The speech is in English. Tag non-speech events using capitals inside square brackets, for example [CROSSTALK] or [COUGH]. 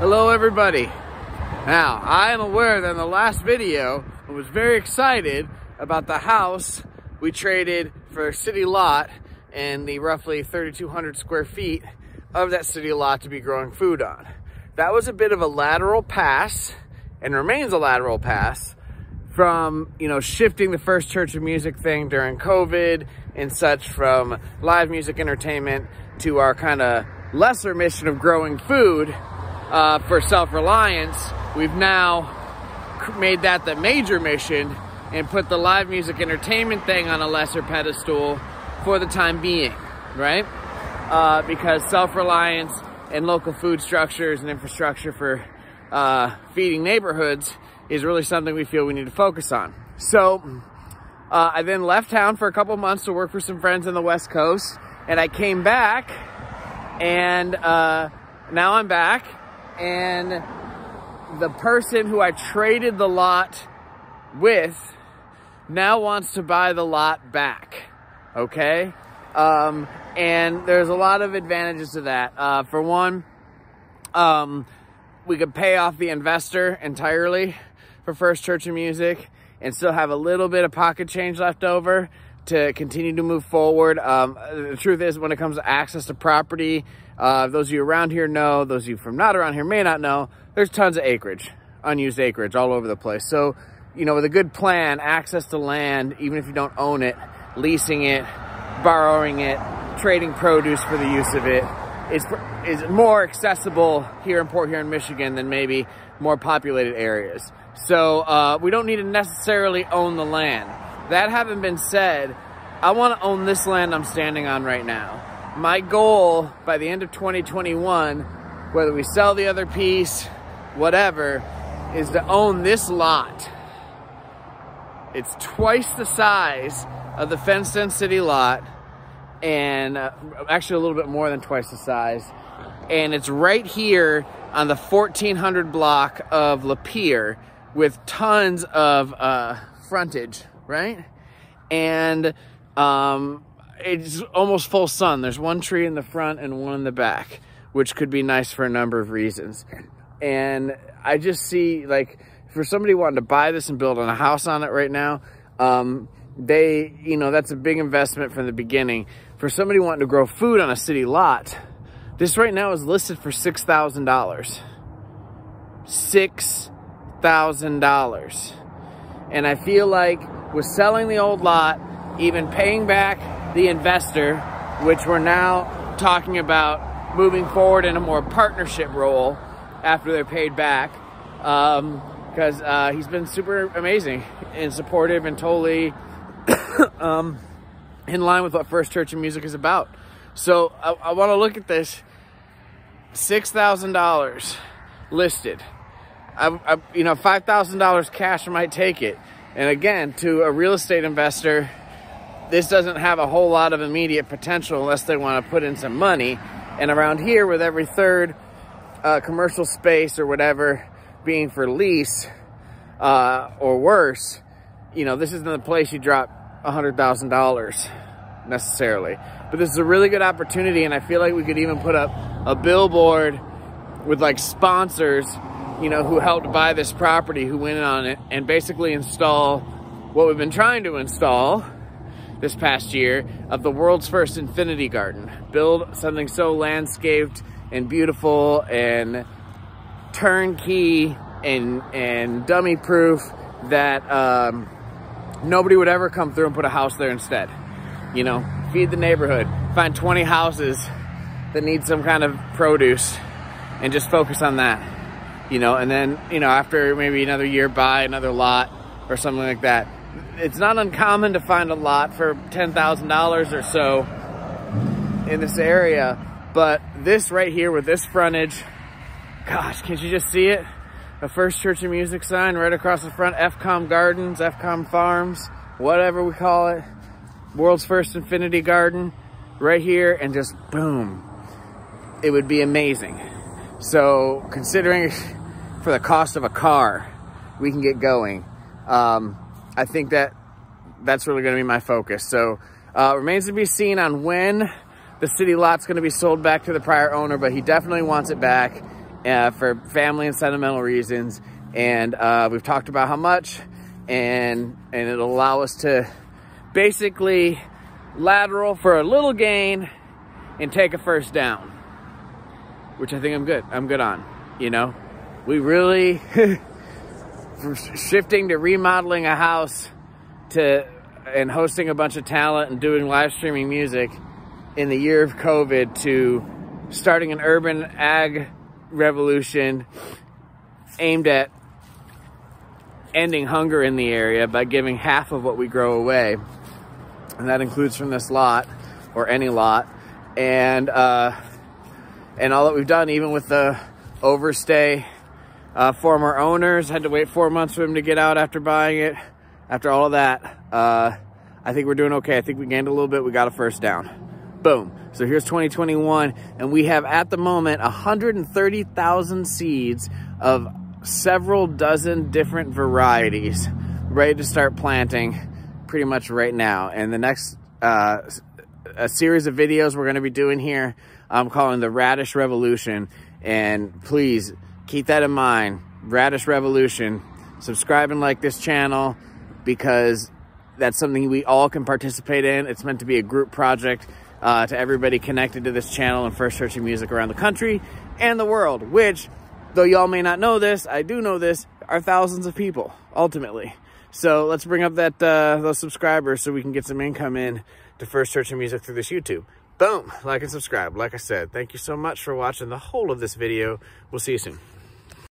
Hello everybody. Now, I am aware that in the last video, I was very excited about the house we traded for city lot and the roughly 3,200 square feet of that city lot to be growing food on. That was a bit of a lateral pass and remains a lateral pass from, you know, shifting the First Church of Music thing during COVID and such from live music entertainment to our kind of lesser mission of growing food uh, for self-reliance. We've now made that the major mission and put the live music entertainment thing on a lesser pedestal for the time being, right? Uh, because self-reliance and local food structures and infrastructure for uh, feeding neighborhoods is really something we feel we need to focus on. So uh, I then left town for a couple months to work for some friends on the West Coast, and I came back, and uh, now I'm back, and the person who I traded the lot with now wants to buy the lot back, okay? Um, and there's a lot of advantages to that. Uh, for one, um, we could pay off the investor entirely for First Church of Music and still have a little bit of pocket change left over to continue to move forward. Um, the truth is, when it comes to access to property, uh, those of you around here know, those of you from not around here may not know, there's tons of acreage, unused acreage all over the place. So, you know, with a good plan, access to land, even if you don't own it, leasing it, borrowing it, trading produce for the use of it, is, is more accessible here in Port Huron, Michigan than maybe more populated areas. So uh, we don't need to necessarily own the land. That having been said, I want to own this land I'm standing on right now. My goal by the end of 2021, whether we sell the other piece, whatever, is to own this lot. It's twice the size of the fenced-in city lot and uh, actually a little bit more than twice the size. And it's right here on the 1400 block of Lapeer with tons of uh, frontage, right? And um, it's almost full sun. There's one tree in the front and one in the back, which could be nice for a number of reasons. And I just see like for somebody wanting to buy this and build on a house on it right now, um, they, you know, that's a big investment from the beginning. For somebody wanting to grow food on a city lot, this right now is listed for $6,000. $6,000. And I feel like with selling the old lot, even paying back the investor, which we're now talking about moving forward in a more partnership role after they're paid back, because um, uh, he's been super amazing and supportive and totally [COUGHS] um, in line with what First Church of Music is about. So I, I want to look at this $6,000 listed. I, I, you know, $5,000 cash, might take it. And again, to a real estate investor, this doesn't have a whole lot of immediate potential unless they want to put in some money. And around here, with every third uh, commercial space or whatever being for lease uh, or worse, you know, this isn't the place you drop $100,000 necessarily. But this is a really good opportunity, and I feel like we could even put up a billboard with like sponsors, you know, who helped buy this property, who went on it, and basically install what we've been trying to install this past year of the world's first infinity garden. Build something so landscaped and beautiful and turnkey and, and dummy proof that um, nobody would ever come through and put a house there instead. You know, feed the neighborhood, find 20 houses that need some kind of produce and just focus on that. You know, and then, you know, after maybe another year, buy another lot or something like that. It's not uncommon to find a lot for $10,000 or so in this area, but this right here with this frontage, gosh, can't you just see it? a First Church of Music sign right across the front, FCOM Gardens, FCOM Farms, whatever we call it. World's first infinity garden right here and just boom. It would be amazing. So considering [LAUGHS] for the cost of a car, we can get going. Um, I think that that's really gonna be my focus. So uh, remains to be seen on when the city lot's gonna be sold back to the prior owner, but he definitely wants it back uh, for family and sentimental reasons. And uh, we've talked about how much and, and it'll allow us to basically lateral for a little gain and take a first down, which I think I'm good. I'm good on, you know, we really, [LAUGHS] from shifting to remodeling a house to, and hosting a bunch of talent and doing live streaming music in the year of COVID to starting an urban ag revolution aimed at ending hunger in the area by giving half of what we grow away. And that includes from this lot or any lot. And, uh, and all that we've done, even with the overstay, uh, former owners had to wait four months for them to get out after buying it. After all of that, uh, I think we're doing okay. I think we gained a little bit. We got a first down. Boom. So here's 2021, and we have at the moment 130,000 seeds of several dozen different varieties ready to start planting pretty much right now. And the next uh, a series of videos we're going to be doing here, I'm calling the Radish Revolution. And please keep that in mind, Radish Revolution. Subscribe and like this channel because that's something we all can participate in. It's meant to be a group project uh, to everybody connected to this channel and First Church Music around the country and the world, which, though y'all may not know this, I do know this, are thousands of people, ultimately. So let's bring up that uh, those subscribers so we can get some income in to First Church Music through this YouTube. Boom, like and subscribe. Like I said, thank you so much for watching the whole of this video. We'll see you soon.